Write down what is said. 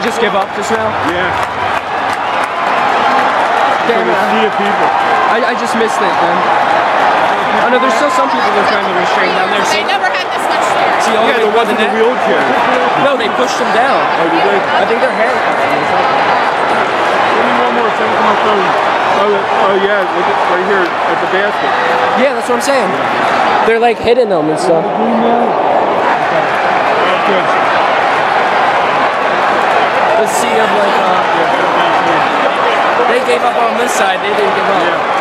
give up just now? Yeah. Damn it. sea of people. I, I just missed it then. I know there's still some people they're trying to restrain down there. They See, never had this much there. see all Yeah, the the way ones the in the wheelchair. No, they pushed them down. Oh, did they? I think they're handcuffed. Give me one more thing on my phone. Oh, oh yeah, look at right here at the basket. Yeah, that's what I'm saying. They're like hitting them and stuff. Okay. The sea of like, uh, they gave up on this side. They didn't give up. Yeah.